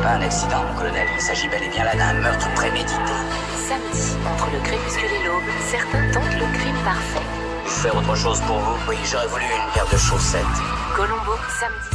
Pas un accident, mon colonel. Il s'agit bel et bien là d'un meurtre prémédité. Samedi, entre le crépuscule et l'aube, certains tentent le crime parfait. Faire autre chose pour vous? Oui, j'aurais voulu une paire de chaussettes. Colombo, samedi.